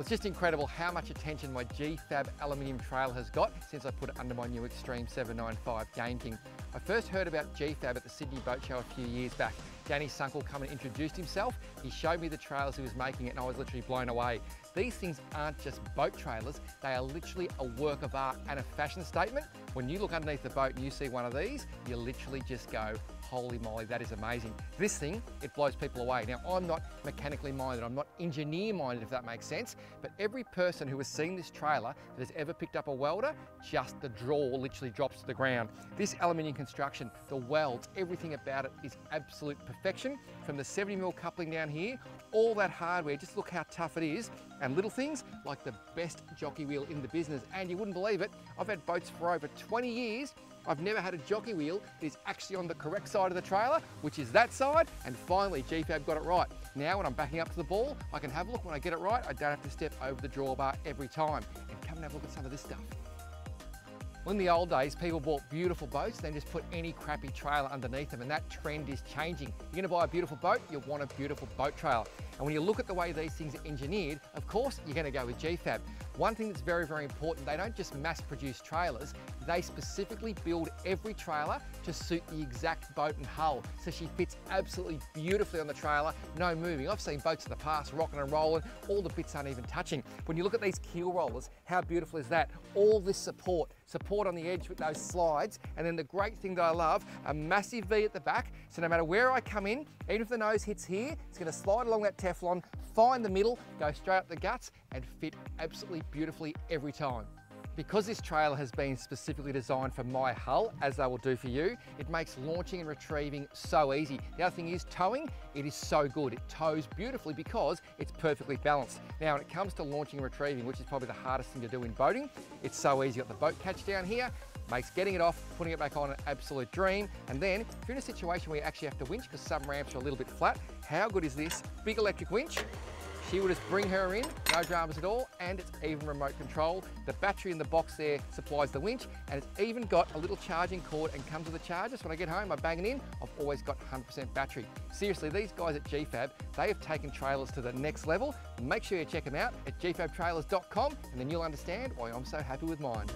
It's just incredible how much attention my G-Fab aluminium trailer has got since I put it under my new Extreme 795 Game King. I first heard about G-Fab at the Sydney Boat Show a few years back. Danny Sunkel come and introduced himself. He showed me the trailers he was making it and I was literally blown away. These things aren't just boat trailers, they are literally a work of art and a fashion statement. When you look underneath the boat and you see one of these, you literally just go, holy moly, that is amazing. This thing, it blows people away. Now, I'm not mechanically minded, I'm not engineer minded, if that makes sense, but every person who has seen this trailer that has ever picked up a welder, just the draw literally drops to the ground. This aluminium construction, the welds, everything about it is absolute perfection. From the 70mm coupling down here, all that hardware, just look how tough it is. And little things like the best jockey wheel in the business. And you wouldn't believe it, I've had boats for over 20 years I've never had a jockey wheel that is actually on the correct side of the trailer, which is that side, and finally GFAB got it right. Now when I'm backing up to the ball, I can have a look. When I get it right, I don't have to step over the drawbar every time. And come and have a look at some of this stuff. In the old days, people bought beautiful boats, then just put any crappy trailer underneath them, and that trend is changing. You're gonna buy a beautiful boat, you'll want a beautiful boat trailer. And when you look at the way these things are engineered, of course, you're gonna go with GFAB. One thing that's very, very important, they don't just mass produce trailers, they specifically build every trailer to suit the exact boat and hull. So she fits absolutely beautifully on the trailer, no moving. I've seen boats in the past rocking and rolling, all the bits aren't even touching. When you look at these keel rollers, how beautiful is that? All this support, support on the edge with those slides, and then the great thing that I love, a massive V at the back, so no matter where I come in, even if the nose hits here, it's gonna slide along that Teflon, find the middle, go straight up the guts, and fit absolutely beautifully every time. Because this trailer has been specifically designed for my hull, as they will do for you, it makes launching and retrieving so easy. The other thing is towing, it is so good. It tows beautifully because it's perfectly balanced. Now, when it comes to launching and retrieving, which is probably the hardest thing to do in boating, it's so easy. You've got the boat catch down here, makes getting it off, putting it back on an absolute dream. And then if you're in a situation where you actually have to winch because some ramps are a little bit flat, how good is this big electric winch? She will just bring her in, no dramas at all, and it's even remote control. The battery in the box there supplies the winch, and it's even got a little charging cord and comes with a charger. So when I get home, I bang it in, I've always got 100% battery. Seriously, these guys at GFAB, they have taken trailers to the next level. Make sure you check them out at gfabtrailers.com, and then you'll understand why I'm so happy with mine.